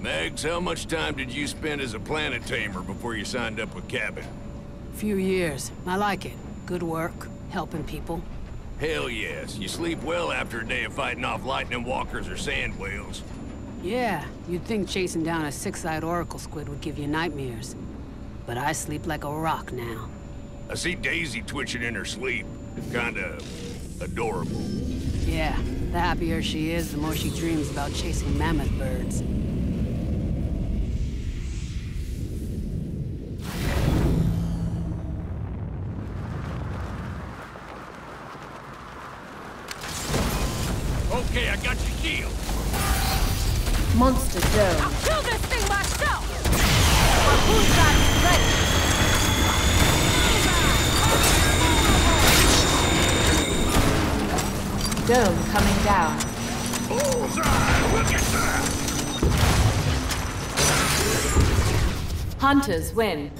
Megs, how much time did you spend as a planet tamer before you signed up with Cabot? Few years. I like it. Good work. Helping people. Hell yes. You sleep well after a day of fighting off lightning walkers or sand whales. Yeah, you'd think chasing down a six-eyed oracle squid would give you nightmares. But I sleep like a rock now. I see Daisy twitching in her sleep. It's kinda adorable. Yeah, the happier she is, the more she dreams about chasing mammoth birds. Okay, I got your shield. Monster Dome. I'll kill this thing myself! Harpoon shot is ready! Dome coming down. Hunters win.